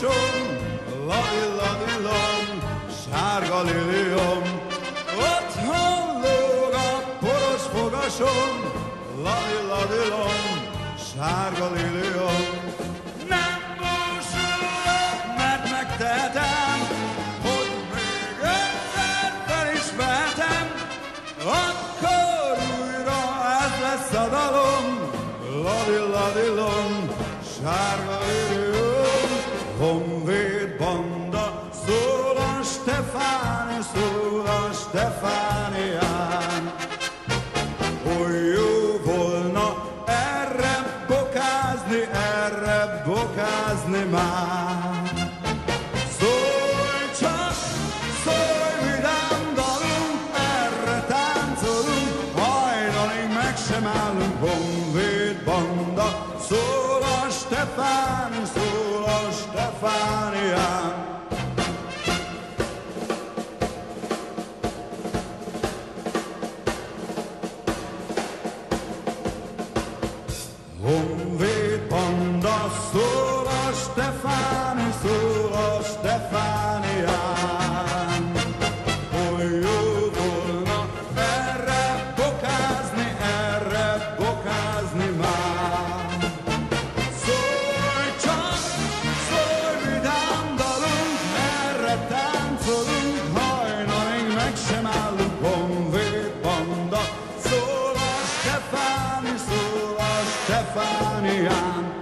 sorsom, lom, sárga liliom. Otthon lóg a poros fogasom, ladilladillan, sárga liliom. Akkor újra ez lesz a dalom Stefáni, szól a Stefánián. Hogy jó volna erre bokázni, erre bokázni már. Szólj csak, szólj vidám erre táncolunk, hajnalig meg sem állunk, honvéd banda. Szól a Stefáni, szól a Stefánián. Stefáni, szóra Stefánián. Oly jó volna erre bokázni, erre bokázni már. Szólj csak, szólj vidám dalunk, erre táncolunk, hajnalig meg sem állunk, honvéd banda. Szóra Stefáni, szóra Stefánián.